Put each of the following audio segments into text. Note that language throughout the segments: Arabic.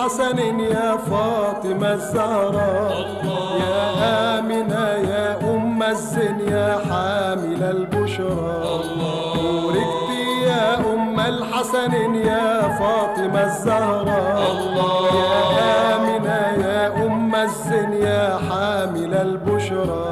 الحسن يا فاطمة الزهراء. يا آمنة يا أم الزين يا حامل البشرى. بوركت يا أم الحسن يا فاطمة الزهراء. يا آمنة يا أم الزين يا حامل البشرى.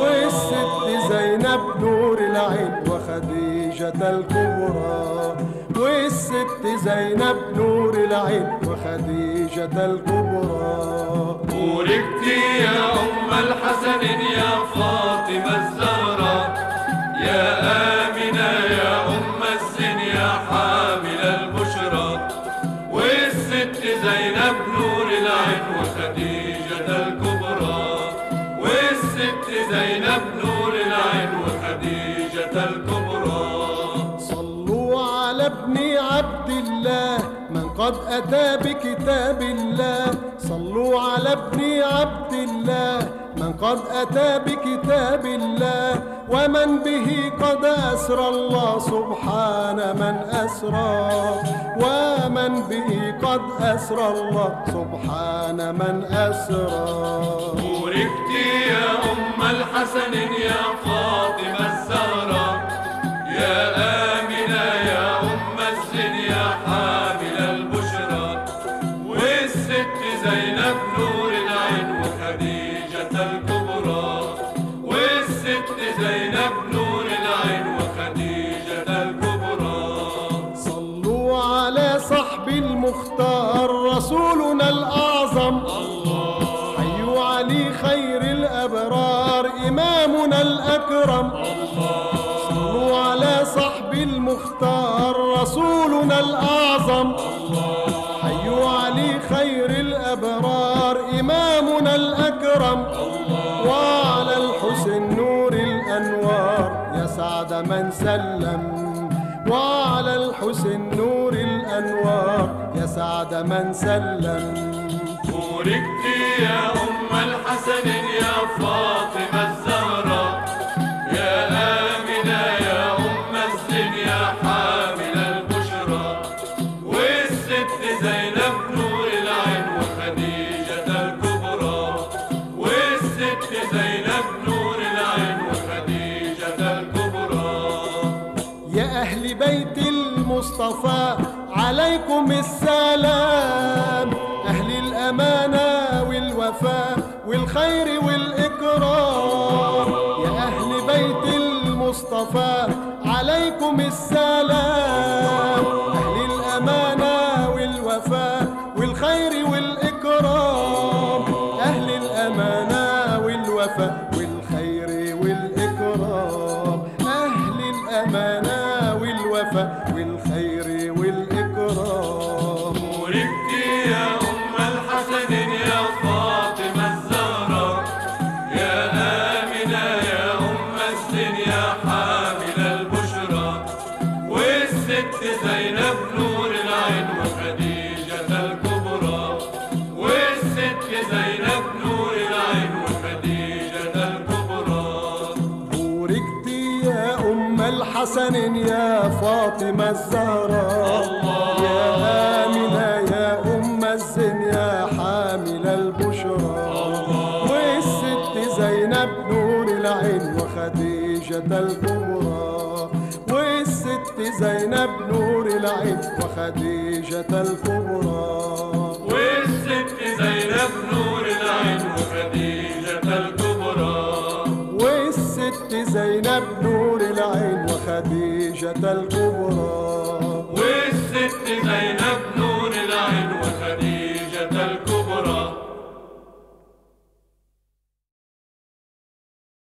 والست زينب نور العين وخديجة الكبرى. والست زينب نور العين وخديجة الكبرى. بوركت يا أم الحسن يا فاطمة الزهراء يا آمنة يا أم الزين يا حامل البشرى. والست زينب نور العين وخديجة الكبرى. والست زينب نور العين وخديجة الكبرى. قد أتى بكتاب الله. صلوا على ابن عبد الله. من قد أتى بكتاب الله ومن به قد أسرى الله. سبحان من أسرى ومن به قد أسرى الله. سبحان من أسرى. بوركت يا أم الحسن يا فاطمة نور العين وخديجة الكبرى. صلوا على صحب المختار رسولنا الأعظم. حيوا علي خير الأبرار إمامنا الأكرم. صلوا على صحب المختار رسولنا الأعظم. حيوا علي خير الأبرار إمامنا الأكرم. وعلى من سلم وعلى الحسن نور الأنوار. يسعد من سلم. بوركت يا أم الحسن يا فاطمة الزهراء المصطفى عليكم السلام. أهل الأمانة والوفاء والخير والإكرام. يا أهل بيت المصطفى عليكم السلام. أهل الأمانة والوفاء والخير والإكرام. أهل الأمانة والوفاء والخير والإكرام. أهل الأمانة والوفاء بوركت يا أم الحسن يا فاطمة الزهراء. يا آمنة يا أم الزين يا حامل البشرى. والست زينب نور العين وخديجة الكبرى. والست زينب نور العين وخديجة الكبرى. والست زينب نور العين وخديجة الكبرى. والست زينب نور العين وخديجة الكبرى.